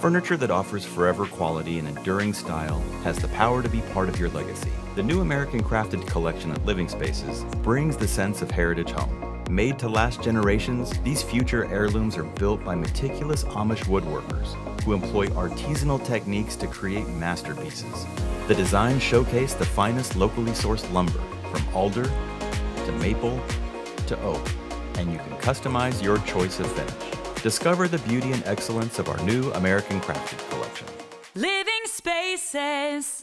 Furniture that offers forever quality and enduring style has the power to be part of your legacy. The new American Crafted collection at Living Spaces brings the sense of heritage home. Made to last generations, these future heirlooms are built by meticulous Amish woodworkers who employ artisanal techniques to create masterpieces. The designs showcase the finest locally sourced lumber from alder to maple to oak, and you can customize your choice of finish. Discover the beauty and excellence of our new American Crafted collection. Living Spaces.